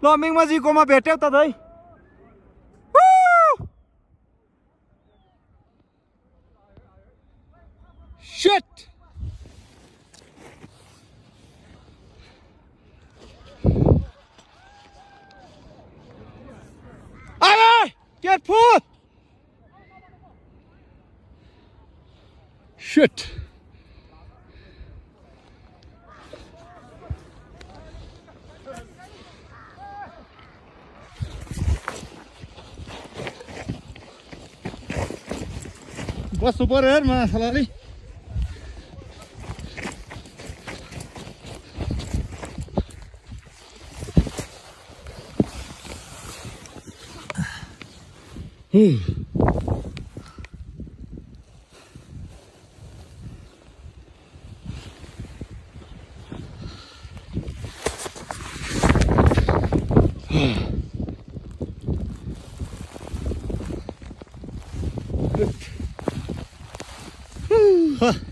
Lo mình mà gì có mà bể treo ta đây Shit ơi Get pulled Shit Posso borrar, mas ali. Hmm. Hum. hum. Huh.